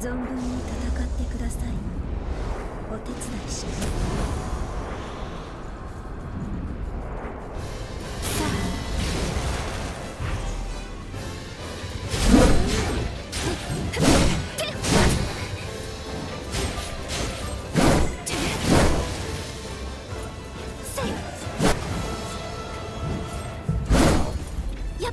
存分に戦ってください。お手伝いします。さあ。やっ